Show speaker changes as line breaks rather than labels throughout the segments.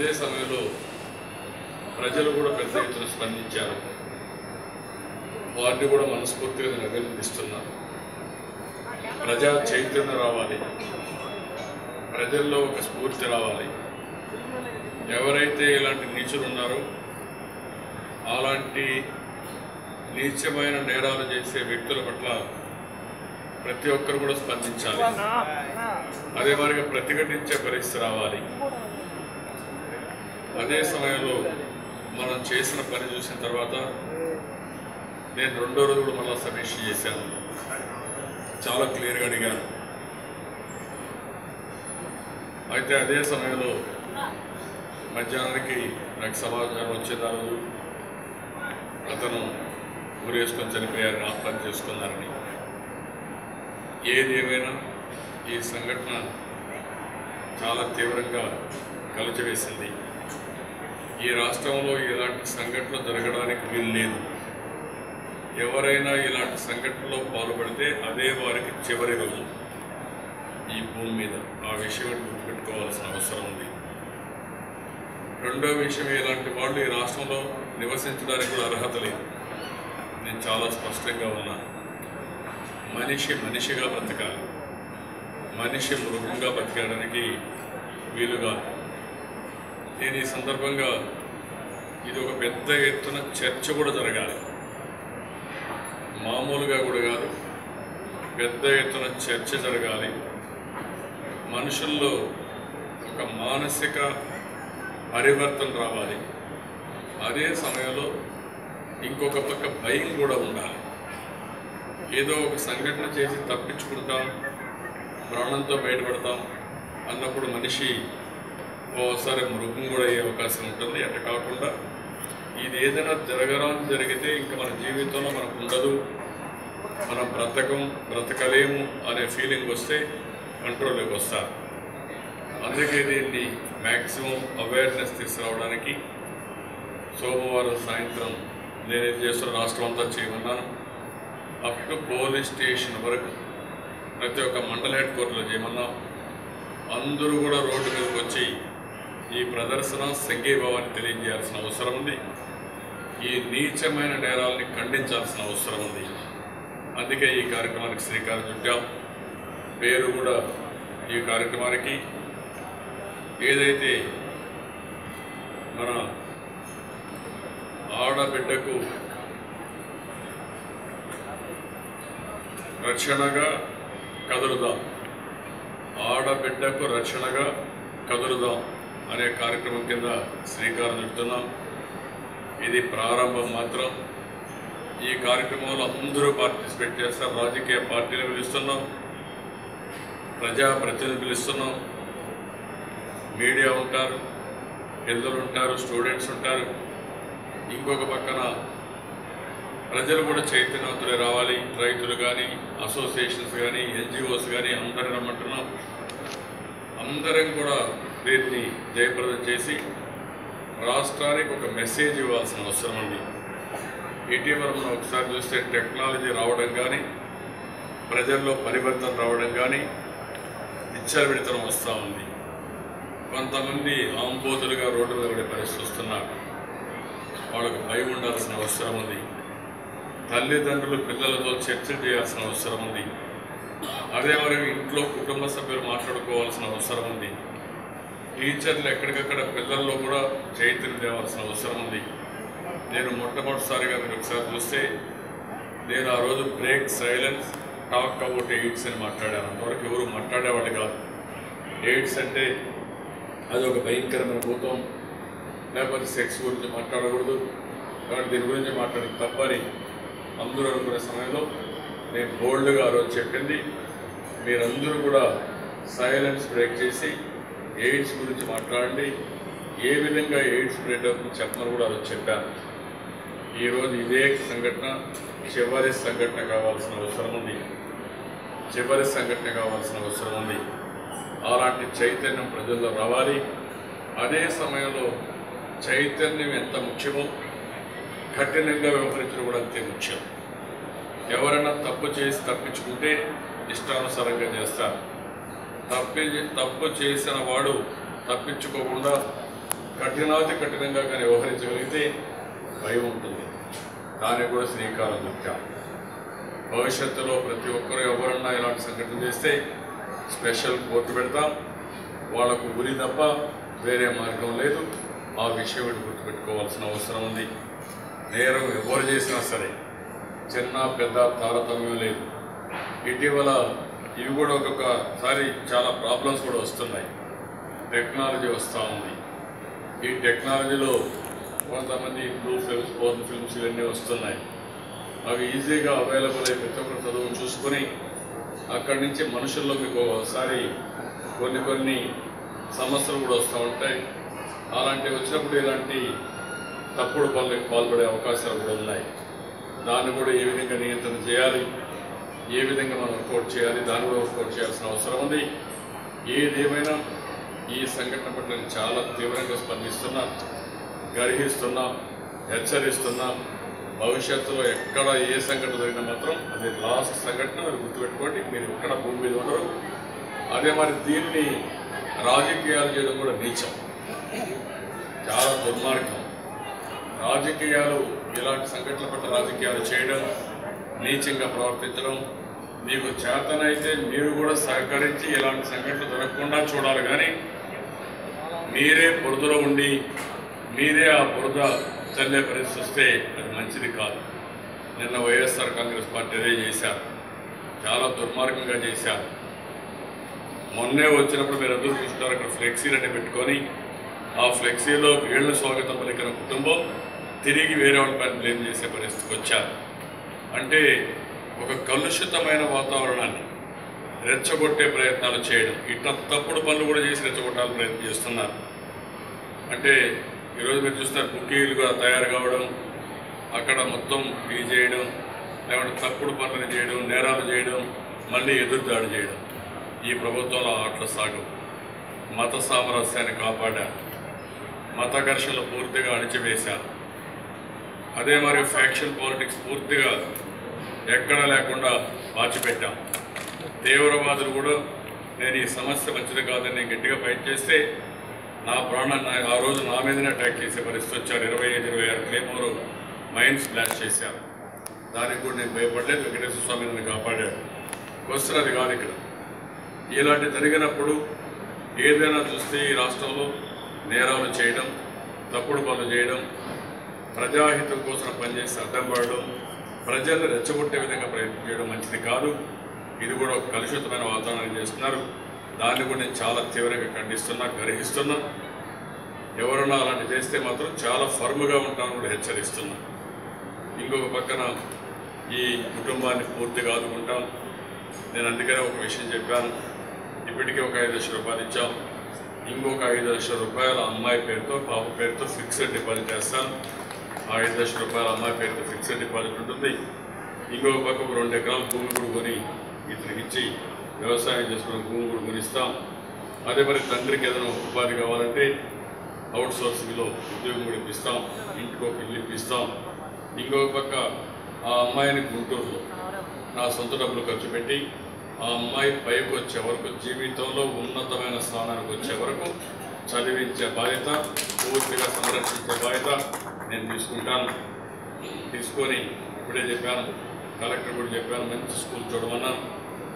అదే సమయంలో ప్రజలు కూడా పెద్ద ఎత్తున స్పందించారు. వారిని కూడా మనస్ఫూర్తిగా నేను అభినందిస్తున్నాను. ప్రజా చైతన్యం రావాలి. ప్రజల్లో ఒక స్ఫూర్తి రావాలి. ఎవరైతే ఇలాంటి నీచులు ఉన్నారో అలాంటి నీచమైన నేరాలు చేసే వ్యక్తుల పట్ల ప్రతి ఒక్కరు కూడా స్పందించాలి. అదే మరిగా ప్రతిఘటించే పరిస్థితి రావాలి. అదే సమయంలో మనం చేసిన పని చూసిన తర్వాత నేను రెండో రోజు కూడా మళ్ళీ సమీక్ష చేశాను. చాలా క్లియర్గా అడిగాను అయితే అదే సమయంలో మధ్యాహ్నానికి నాకు సమాచారం వచ్చేది ఆ రోజు అతను ఊరేసుకొని చనిపోయారని ఆత్మహత్య చేసుకున్నారని. ఏది ఏమైనా ఈ సంఘటన చాలా తీవ్రంగా కలిచివేసింది. ఈ రాష్ట్రంలో ఇలాంటి సంఘటనలు జరగడానికి వీలు లేదు. ఎవరైనా ఇలాంటి సంఘటనలో పాల్పడితే అదే వారికి చివరి రోజు. ఈ భూమి మీద ఆ విషయం గుర్తుపెట్టుకోవాల్సిన అవసరం ఉంది. రెండో విషయం ఇలాంటి వాళ్ళు ఈ రాష్ట్రంలో నివసించడానికి కూడా అర్హత లేదు. నేను చాలా స్పష్టంగా ఉన్నాను మనిషి మనిషిగా బ్రతకాలి మనిషి మృగంగా బ్రతకడానికి వీలుగా నేను ఈ సందర్భంగా ఇది ఒక పెద్ద ఎత్తున చర్చ కూడా జరగాలి. మామూలుగా కూడా కాదు పెద్ద ఎత్తున చర్చ జరగాలి. మనుషుల్లో ఒక మానసిక పరివర్తన రావాలి. అదే సమయంలో ఇంకొక పక్క భయం కూడా ఉండాలి. ఏదో ఒక సంఘటన చేసి తప్పించుకుంటాం ప్రాణంతో బయటపడతాం అన్నప్పుడు మనిషి ఒకసారి మృగం కూడా అయ్యే అవకాశం ఉంటుంది. అట్ట కాకుండా ఇది ఏదైనా జరగడం జరిగితే ఇంకా మన జీవితంలో మనకు ఉండదు. మనం బ్రతకం బ్రతకలేము అనే ఫీలింగ్ వస్తే కంట్రోల్లోకి వస్తారు. అందుకే దీన్ని మ్యాక్సిమం అవేర్నెస్ తీసుకురావడానికి సోమవారం సాయంత్రం నేనేం చేస్తున్న రాష్ట్రం అంతా చేయమన్నాను. అప్ టు పోలీస్ స్టేషన్ వరకు ప్రతి ఒక్క మండల హెడ్ క్వార్టర్లో చేయమన్నాం. అందరూ కూడా రోడ్డు మీదకి వచ్చి ఈ ప్రదర్శన సంఘీభావాన్ని తెలియజేయాల్సిన అవసరం ఉంది. ఈ నీచమైన నేరాలని ఖండించాల్సిన అవసరం ఉంది. అందుకే ఈ కార్యక్రమానికి శ్రీకారం చుట్టాం. పేరు కూడా ఈ కార్యక్రమానికి. ఏదైతే మన ఆడబిడ్డకు రక్షణగా కదులుదాం. ఆడబిడ్డకు రక్షణగా కదులుదాం. అనే కార్యక్రమం కింద శ్రీకారం చుడుతున్నాం. ఇది ప్రారంభం మాత్రం. ఈ కార్యక్రమంలో అందరూ పార్టిసిపేట్ చేస్తారు. రాజకీయ పార్టీలు పిలుస్తున్నాం. ప్రజాప్రతినిధులు పిలుస్తున్నాం. మీడియా ఉంటారు పిల్లలు ఉంటారు స్టూడెంట్స్ ఉంటారు. ఇంకొక పక్కన ప్రజలు కూడా చైతన్యవంతులు రావాలి. రైతులు కానీ అసోసియేషన్స్ కానీ ఎన్జిఓస్ కానీ అందరూ రమ్మంటున్నాం. అందరం కూడా దీన్ని జయప్రదం చేసి రాష్ట్రానికి ఒక మెసేజ్ ఇవ్వాల్సిన అవసరం ఉంది. ఇటీవల మనం ఒకసారి చూస్తే టెక్నాలజీ రావడం కానీ ప్రజల్లో పరివర్తన రావడం కానీ విచ్చలవిడితనం వస్తూ ఉంది. కొంతమంది ఆంబోతులుగా రోడ్డు మీద పడే పరిస్థితి వస్తున్నారు వాళ్ళకు భయం ఉండాల్సిన అవసరం ఉంది. తల్లిదండ్రులు పిల్లలతో చర్చలు చేయాల్సిన అవసరం ఉంది. అదే మరి ఇంట్లో కుటుంబ సభ్యులు మాట్లాడుకోవాల్సిన అవసరం ఉంది. టీచర్లు ఎక్కడికక్కడ పిల్లల్లో కూడా చైతన్యం తేవాల్సిన అవసరం ఉంది. నేను మొట్టమొదటిసారిగా మీరు ఒకసారి చూస్తే నేను ఆ రోజు break silence talk about AIDS అని మాట్లాడాను. అంతవరకు ఎవరు మాట్లాడేవాళ్ళు కాదు. ఎయిడ్స్ అంటే అది ఒక భయంకరమైన భూతం. లేకపోతే సెక్స్ గురించి మాట్లాడకూడదు. కాబట్టి దీని గురించి మాట్లాడడం తప్పని అందరూ అనుకునే సమయంలో నేను బోల్డ్గా ఆ రోజు చెప్పింది మీరందరూ కూడా సైలెన్స్ బ్రేక్ చేసి ఎయిడ్స్ గురించి మాట్లాడండి. ఏ విధంగా ఎయిడ్స్ స్ప్రెడ్ అవుతుంది చెప్పమని కూడా అది చెప్పాను ఈరోజు ఇదే సంఘటన చివరి సంఘటన కావాల్సిన అవసరం ఉంది. చివరి సంఘటన కావాల్సిన అవసరం ఉంది. అలాంటి చైతన్యం ప్రజల్లో రావాలి. అదే సమయంలో చైతన్యం ఎంత ముఖ్యమో కఠినంగా వ్యవహరించడం కూడా అంతే ముఖ్యం. ఎవరైనా తప్పు చేసి తప్పించుకుంటే ఇష్టానుసారంగా చేస్తారు. తప్పి తప్పు చేసిన వాడు తప్పించుకోకుండా కఠినాతి కఠినంగా కానీ వ్యవహరించగలిగితే భయం ఉంటుంది. దానికి కూడా శ్రీకారం చుట్టాం భవిష్యత్తులో ప్రతి ఒక్కరు ఎవరన్నా ఇలాంటి సంఘటన చేస్తే స్పెషల్ కోర్టు పెడతాం. వాళ్ళకు ఉరి తప్ప వేరే మార్గం లేదు. ఆ విషయం గుర్తుపెట్టుకోవాల్సిన అవసరం ఉంది. నేరం ఎవరు చేసినా సరే చిన్న పెద్ద తారతమ్యం లేదు. ఇటీవల ఇవి కూడా ఒక్కొక్కసారి చాలా ప్రాబ్లమ్స్ కూడా వస్తున్నాయి. టెక్నాలజీ వస్తూ ఉంది. ఈ టెక్నాలజీలో కొంతమంది బ్లూ ఫిల్మ్స్ ఫోర్న్ ఫిల్మ్స్ ఇవన్నీ వస్తున్నాయి. అవి ఈజీగా అవైలబుల్ అయ్యి ప్రతి ఒక్కరు చదువు చూసుకొని అక్కడి నుంచి మనుషుల్లో మీకు ఒకసారి కొన్ని కొన్ని సమస్యలు కూడా వస్తూ ఉంటాయి. అలాంటివి వచ్చినప్పుడు ఇలాంటి తప్పుడు పనులకు పాల్పడే అవకాశాలు కూడా ఉన్నాయి. దాన్ని కూడా ఏ విధంగా నియంత్రణ చేయాలి. ఏ విధంగా మనం వర్కౌట్ చేయాలి దాని కూడా వర్కౌట్ చేయాల్సిన అవసరం ఉంది. ఏదేమైనా ఈ సంఘటన పట్ల నేను చాలా తీవ్రంగా స్పందిస్తున్నా గర్హిస్తున్నా హెచ్చరిస్తున్నా. భవిష్యత్తులో ఎక్కడ ఏ సంఘటన జరిగినా మాత్రం అది లాస్ట్ సంఘటన అది గుర్తుపెట్టుకోండి. మీరు ఎక్కడ భూమి మీద ఉండరు. అదే మరి దీన్ని రాజకీయాలు చేయడం కూడా నీచం. చాలా దుర్మార్గం. రాజకీయాలు ఇలాంటి సంఘటనల పట్ల రాజకీయాలు చేయడం నీచంగా ప్రవర్తించడం మీకు చేతనైతే మీరు కూడా సహకరించి ఇలాంటి సంఘటనలు జరగకుండా చూడాలి. కానీ మీరే బురదలో ఉండి మీరే ఆ బురద చల్లే పరిస్థితి వస్తే అది మంచిది కాదు. నిన్న వైఎస్ఆర్ కాంగ్రెస్ పార్టీ అదే చేశారు. చాలా దుర్మార్గంగా చేశారు. మొన్నే వచ్చినప్పుడు మీరు ఎదురు చూస్తున్నారు అక్కడ ఫ్లెక్సీలన్నీ పెట్టుకొని ఆ ఫ్లెక్సీలో వీళ్ళ స్వాగతం పలికిన కుటుంబం తిరిగి వేరే వాళ్ళ పని బ్లేమ్ చేసే పరిస్థితికి వచ్చారు. అంటే ఒక కలుషితమైన వాతావరణాన్ని రెచ్చగొట్టే ప్రయత్నాలు చేయడం. ఇట్లా తప్పుడు పనులు కూడా చేసి రెచ్చగొట్టాలని ప్రయత్నం చేస్తున్నారు. అంటే ఈరోజు మీరు చూస్తారు కుకీలుగా తయారు కావడం అక్కడ మొత్తం ఇది చేయడం లేకుంటే తప్పుడు పనులు చేయడం నేరాలు చేయడం మళ్ళీ ఎదురుదాడి చేయడం. ఈ ప్రభుత్వంలో ఆటలు సాగు మత సామరస్యాన్ని కాపాడారు. మత ఘర్షణలు పూర్తిగా అణిచివేశారు. అదే మరియు ఫ్యాక్షన్ పాలిటిక్స్ పూర్తిగా ఎక్కడ లేకుండా పాచిపెట్టాం తీవ్రవాదులు కూడా నేను ఈ సమస్య మంచిది కాదని నేను గట్టిగా ఫైట్ చేస్తే నా ప్రాణాన్ని నా- ఆ రోజు నా మీదనే అటాక్ చేసే పరిస్థితి వచ్చారు. ఇరవై ఐదు ఇరవై ఆరు క్లేమోరు మైండ్స్ బ్లాస్ట్ చేశారు. దానికి కూడా నేను భయపడలేదు. వెంకటేశ్వర స్వామి నన్ను కాపాడాడు. క్వశ్చన్ అది కాదు ఇక్కడ. ఇలాంటి జరిగినప్పుడు ఏదైనా చూస్తే ఈ రాష్ట్రంలో నేరాలు చేయడం తప్పుడు పనులు చేయడం ప్రజాహితం కోసం పనిచేసి అడ్డం పడడం ప్రజలను రెచ్చగొట్టే విధంగా ప్రయత్నం చేయడం మంచిది కాదు. ఇది కూడా ఒక కలుషితమైన వాతావరణం చేస్తున్నారు. దాన్ని కూడా నేను చాలా తీవ్రంగా ఖండిస్తున్నా గ్రహిస్తున్నా. ఎవరన్నా అలాంటి చేస్తే మాత్రం చాలా ఫర్మ్గా ఉంటానని కూడా హెచ్చరిస్తున్నా. ఇంకొక పక్కన ఈ కుటుంబాన్ని పూర్తిగా ఆదుకుంటాం. నేను అందుకనే ఒక విషయం చెప్పాను. ఇప్పటికే ఒక ఐదు లక్షల రూపాయలు ఇచ్చాం. ఇంకొక ఐదు లక్షల రూపాయల అమ్మాయి పేరుతో పాప పేరుతో ఫిక్స్డ్ డిపాజిట్ చేస్తాను ఐదు లక్షల రూపాయల అమ్మాయి పేరుతో ఫిక్స్డ్ డిపాజిట్ ఉంటుంది. ఇంకొక పక్క రెండు ఎకరాల భూమి కూడా కొని ఇతనికి ఇచ్చి వ్యవసాయం చేసుకుని భూమి కూడా కొనిస్తాం. అదే మరి తండ్రికి ఏదైనా ఉపాధి కావాలంటే అవుట్ సోర్సింగ్లో ఉద్యోగం కూడా ఇప్పిస్తాం. ఇంటికి ఒక ఇల్లు ఇప్పిస్తాం. ఇంకొక పక్క ఆ అమ్మాయిని గుంటూరులో నా సొంత డబ్బులు ఖర్చు పెట్టి ఆ అమ్మాయి పైకి వచ్చే వరకు జీవితంలో ఉన్నతమైన స్థానానికి వచ్చే వరకు చదివించే బాధ్యత పూర్తిగా సంరక్షించే బాధ్యత నేను తీసుకుంటాను. తీసుకొని ఇప్పుడే చెప్పాను. కలెక్టర్ కూడా చెప్పాను మంచి స్కూల్ చూడమన్నాను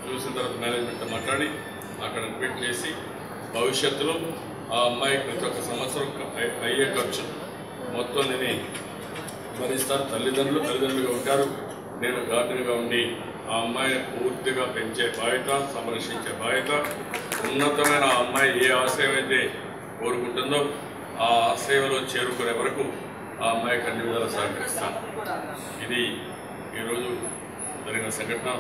చూసిన తర్వాత మేనేజ్మెంట్తో మాట్లాడి అక్కడ అడ్మిట్ చేసి భవిష్యత్తులో ఆ అమ్మాయి ప్రతి ఒక్క సంవత్సరం అయ్యే- ఖర్చు మొత్తం నేను భరిస్తాను. తల్లిదండ్రులు తల్లిదండ్రులుగా ఉంటారు. నేను గార్డెన్గా ఉండి ఆ అమ్మాయిని పూర్తిగా పెంచే బాధ్యత సంరక్షించే బాధ్యత ఉన్నతమైన ఆ అమ్మాయి ఏ ఆశయం అయితే కోరుకుంటుందో ఆ ఆశయంలో చేరుకునే వరకు ఆ అమ్మాయికి అన్ని విధాలు సహకరిస్తాను. ఇది ఈరోజు జరిగిన సంఘటన.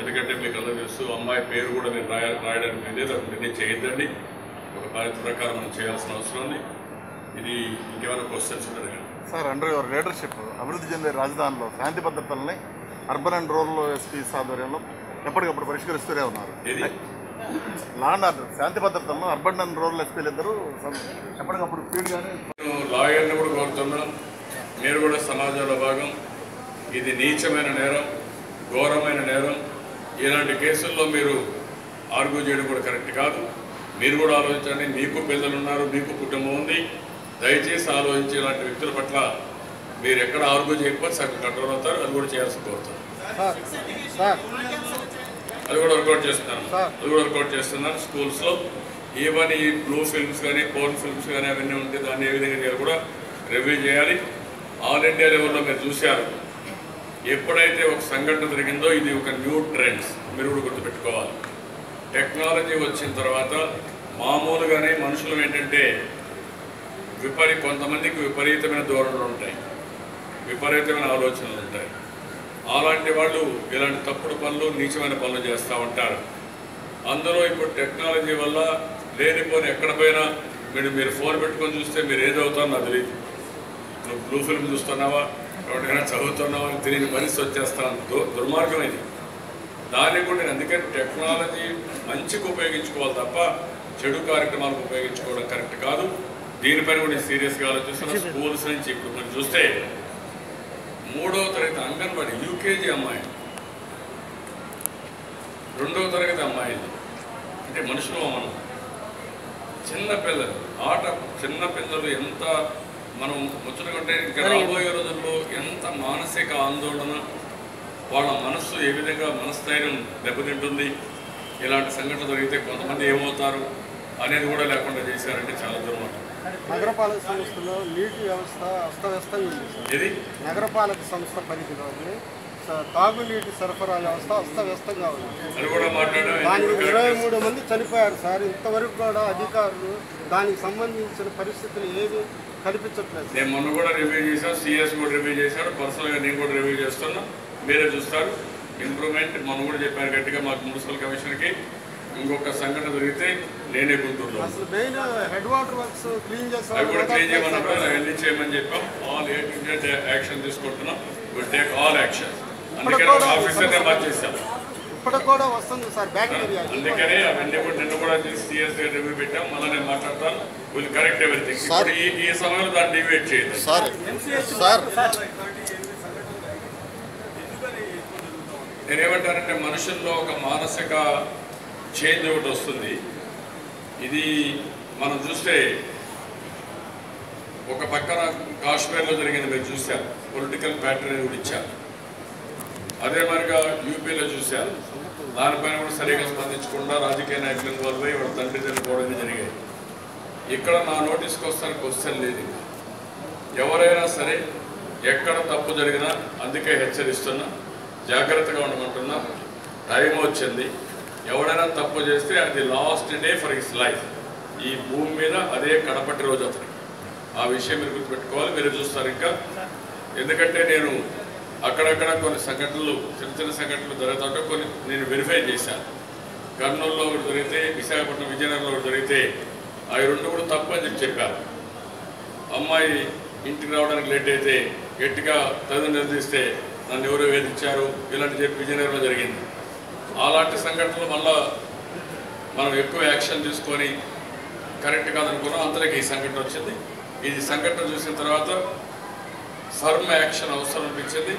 ఎందుకంటే మీకు అందరూ తెలుసు అమ్మాయి పేరు కూడా నేను రాయ రాయడానికి లేదు చేయొద్దండి. ఒక బాధ్యత ప్రకారం మనం చేయాల్సిన అవసరం ఉంది. ఇది ఇంకేమైనా క్వశ్చన్స్ ఉంటారు
సార్ అండర్ యువర్ లీడర్షిప్ అభివృద్ధి చెందే రాజధానిలో శాంతి భద్రతల్ని అర్బన్ అండ్ రూరల్ ఎస్పీస్ ఆధ్వర్యంలో ఎప్పటికప్పుడు పరిష్కరిస్తూనే ఉన్నారు.
ఏది?
లా అండ్ ఆర్డర్ శాంతి భద్రతలను అర్బన్ అండ్ రూరల్ ఎస్పీలు ఇద్దరు ఎప్పటికప్పుడు స్పీడ్గానే
నేను లాయర్ని కూడా కోరుతున్నా. మీరు కూడా సమాజంలో భాగం. ఇది నీచమైన నేరం ఘోరమైన నేరం. ఇలాంటి కేసుల్లో మీరు ఆర్గ్యూ చేయడం కూడా కరెక్ట్ కాదు. మీరు కూడా ఆలోచించండి. మీకు పిల్లలు ఉన్నారు మీకు కుటుంబం ఉంది. దయచేసి ఆలోచించి ఇలాంటి వ్యక్తుల పట్ల మీరు ఎక్కడ ఆర్గ్యూ చేయకపోతే సగం కంట్రోల్ అవుతారు. అది కూడా చేయాల్సి కోరుతారు అది కూడా వర్కౌట్ చేస్తున్నాను.
సార్.
అది కూడా వర్కౌట్ చేస్తున్నాను. స్కూల్స్లో ఏమని ఈ బ్లూ ఫిల్మ్స్ కానీ పోర్న్ ఫిల్మ్స్ కానీ అవన్నీ ఉంటే దాన్ని ఏ విధంగా కూడా రివ్యూ చేయాలి. ఆల్ ఇండియా లెవెల్లో మీరు చూశారు. ఎప్పుడైతే ఒక సంఘటన జరిగిందో ఇది ఒక న్యూ ట్రెండ్స్ మీరు కూడా గుర్తుపెట్టుకోవాలి. టెక్నాలజీ వచ్చిన తర్వాత మామూలుగానే మనుషులు ఏంటంటే విపరీ కొంతమందికి విపరీతమైన ధోరణులు ఉంటాయి. విపరీతమైన ఆలోచనలు ఉంటాయి. అలాంటి వాళ్ళు ఇలాంటి తప్పుడు పనులు నీచమైన పనులు చేస్తూ ఉంటారు. అందులో ఇప్పుడు టెక్నాలజీ వల్ల లేనిపోని ఎక్కడ పోయినా మీరు మీరు ఫోన్ పెట్టుకొని చూస్తే మీరు ఏది అవుతారో నాకు తెలియదు నువ్వు బ్లూ ఫిల్మ్ చూస్తున్నావా? ఎవరికైనా చదువుతున్నావా? అని తెలియని పరిస్థితి వచ్చేస్తాను. దు దుర్మార్గం ఇది దాన్ని కూడా నేను అందుకని టెక్నాలజీ మంచికి ఉపయోగించుకోవాలి తప్ప చెడు కార్యక్రమాలకు ఉపయోగించుకోవడం కరెక్ట్ కాదు. దీనిపైన కూడా నేను సీరియస్గా ఆలోచిస్తున్నాను స్కూల్స్ నుంచి ఇప్పుడు మనం చూస్తే మూడవ తరగతి అంగన్వాడి యూకేజీ అమ్మాయి రెండవ తరగతి అమ్మాయిలు. అంటే మనుషులు మనం చిన్న పిల్లలు ఆట చిన్న పిల్లలు ఎంత మనం ముచ్చటకుంటే ఇంకా రాబోయే రోజుల్లో ఎంత మానసిక ఆందోళన వాళ్ళ మనస్సు ఏ విధంగా మనస్థైర్యం దెబ్బతింటుంది ఇలాంటి సంఘటన జరిగితే కొంతమంది ఏమవుతారు అనేది కూడా లేకుండా చేశారంటే చాలా దుర్మార్గం.
నగరపాలక సంస్థలో నీటి వ్యవస్థ అస్తవ్యస్తంగా ఉంది నగరపాలక సంస్థ పరిధిలోని స- తాగునీటి సరఫరా వ్యవస్థ అస్తవ్యస్తంగా ఉంది. దానికి ఇరవై? మూడు మంది చనిపోయారు సార్. ఇంతవరకు కూడా అధికారులు దానికి సంబంధించిన పరిస్థితులు ఏవి కల్పించట్లేదు
నేను మొన్న కూడా రివ్యూ చేశాను సిఎస్ కూడా రివ్యూ చేశాడు పర్సనల్గా నేను కూడా రివ్యూ చేస్తున్నా మీరే చూస్తారు. ఇంప్రూవ్మెంట్ మనం కూడా చెప్పాను గట్టిగా మాకు మున్సిపల్ కమిషన్కి ఇంకొక సంఘటన జరిగితే నేనే గుంటూరులో అవి కూడా క్లీన్ చేయమన్నప్పుడు అవన్నీ చేయమని చెప్పాం. All A to Z action తీసుకుంటున్నాం. విల్ టేక్ ఆల్ యాక్షన్
ఇప్పటికి కూడా వస్తుంది సార్ బ్యాక్టీరియా
అందుకని అవన్నీ కూడా నిన్న కూడా సీఎస్ రివ్యూ పెట్టాం మళ్ళీ నేను మాట్లాడతాను విల్ కరెక్ట్ ఎవ్రీథింగ్ ఇప్పుడు ఈ ఈ సమయంలో దాన్ని డివేట్ చేయదు
సార్ సార్
నేనేమంటానంటే మనుషుల్లో ఒక మానసిక చేంజ్ ఒకటి వస్తుంది ఇది మనం చూస్తే ఒక పక్కన కాశ్మీర్లో జరిగింది మీరు చూశారు పొలిటికల్ ప్యాటర్న్ కూడా ఇచ్చారు అదే మరిగా యూపీలో చూశారు. దానిపైన కూడా సరిగా స్పందించకుండా రాజకీయ నాయకుల వల్ల అయ్యి వాళ్ళ తండ్రి చనిపోవడం జరిగాయి. ఇక్కడ నా నోటీస్కి వస్తాను క్వశ్చన్ లేదు. ఎవరైనా సరే ఎక్కడ తప్పు జరిగినా అందుకే హెచ్చరిస్తున్నా జాగ్రత్తగా ఉండమంటున్నా టైం వచ్చింది. ఎవడైనా తప్పు చేస్తే అది last day for his life ఈ భూమి మీద అదే కడపటి రోజు అతనికి. ఆ విషయం మీరు గుర్తుపెట్టుకోవాలి మీరు చూస్తారు ఇంకా. ఎందుకంటే నేను అక్కడక్కడ కొన్ని సంఘటనలు చిన్న చిన్న సంఘటనలు జరుగుతుంటే కొన్ని నేను వెరిఫై చేశాను. కర్నూలులో ఒకటి జరిగితే విశాఖపట్నం విజయనగరంలో ఒకటి జరిగితే అవి రెండు కూడా తప్పు అని చెప్పి చెప్పారు. అమ్మాయి ఇంటికి రావడానికి లేట్ అయితే గట్టిగా తల్లిదండ్రులు తీస్తే నన్ను ఎవరో వేధించారు ఇలాంటి చెప్పి విజయనగరంలో జరిగింది. అలాంటి సంఘటనలు మళ్ళా మనం ఎక్కువ యాక్షన్ తీసుకొని కరెక్ట్ కాదనుకున్నాం అంతలోకి ఈ సంఘటన వచ్చింది. ఇది సంఘటన చూసిన తర్వాత ఫర్మ్ యాక్షన్ అవసరం అనిపించింది.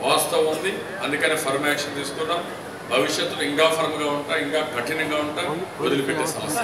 వాస్తవం ఉంది. అందుకనే ఫర్మ్ యాక్షన్ తీసుకున్నాం. భవిష్యత్తులో ఇంకా ఫర్మ్గా ఉంటా ఇంకా కఠినంగా ఉంటా వదిలిపెట్టే సమస్య.